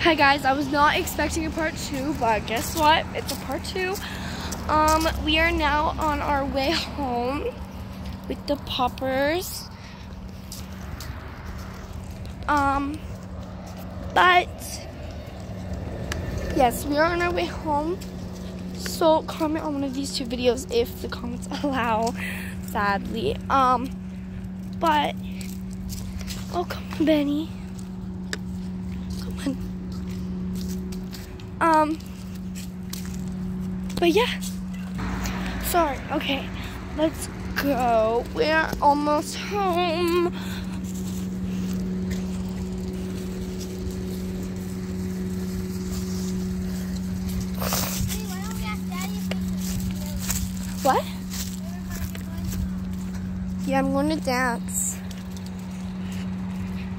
Hi guys, I was not expecting a part two, but guess what? It's a part two. Um, we are now on our way home with the poppers. Um, but yes, we are on our way home. So comment on one of these two videos if the comments allow, sadly. Um, but oh come Benny. Come on. Um, but yeah. Sorry. Okay, let's go. We're almost home. What? Yeah, I'm going to dance.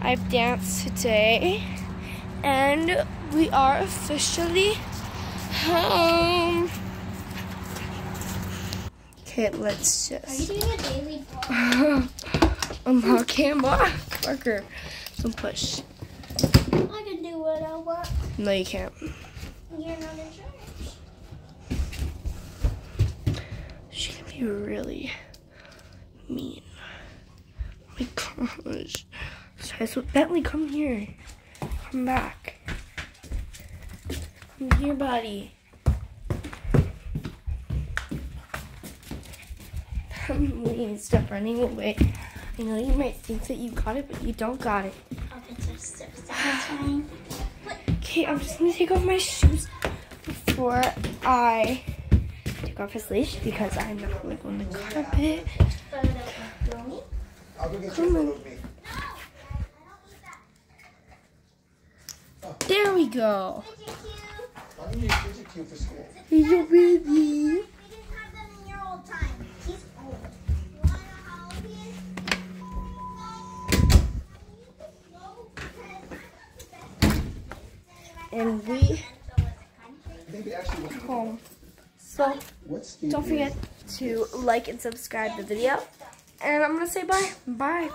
I've danced today, and we are officially home. Okay, let's Are you just. doing a daily vlog? I'm okay, Mark. Parker, don't push. I can do what I want. No, you can't. You're not in charge. She can be really mean. Oh my gosh. So Bentley, come here. Come back. Come here, buddy. Bentley, stop running away. I know you might think that you got it, but you don't got it. Puppets are so satisfying. Okay, I'm just gonna take off my shoes before I take off his leash because I'm not like on the carpet. Photo of me. I'll go get Come on. There we go. Why don't you use Fidget for school? He's a baby. We didn't have them in your old time. He's old. You wanna know how old he is? And we I think they actually went home. So don't forget to like and subscribe the video. And I'm gonna say bye. Bye.